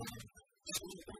すいません。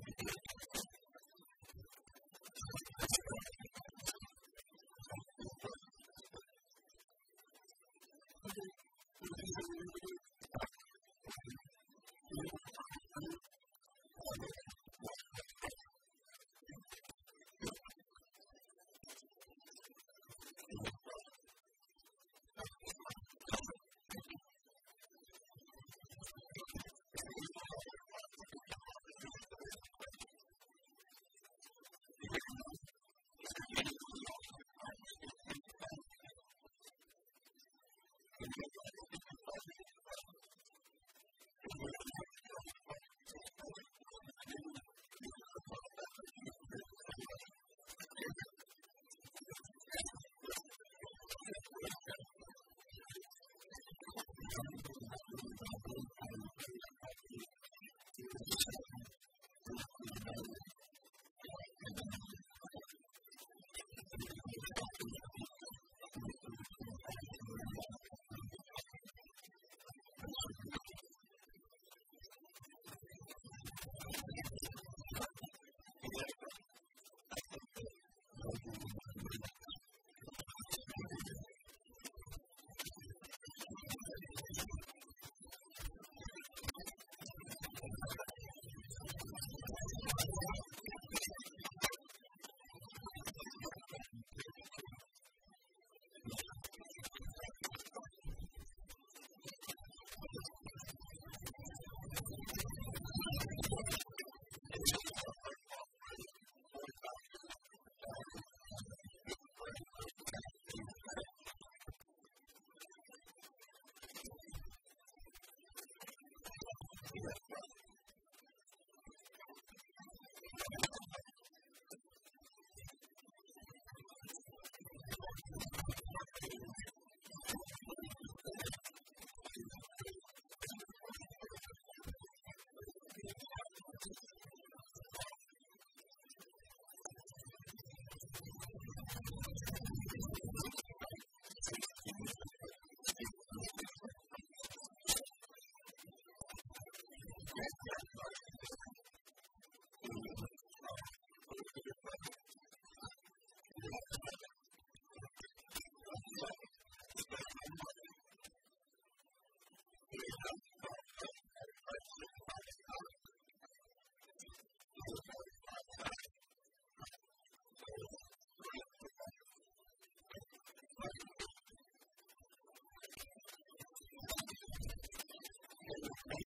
よろしくお願いします。